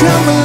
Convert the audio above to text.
come alive.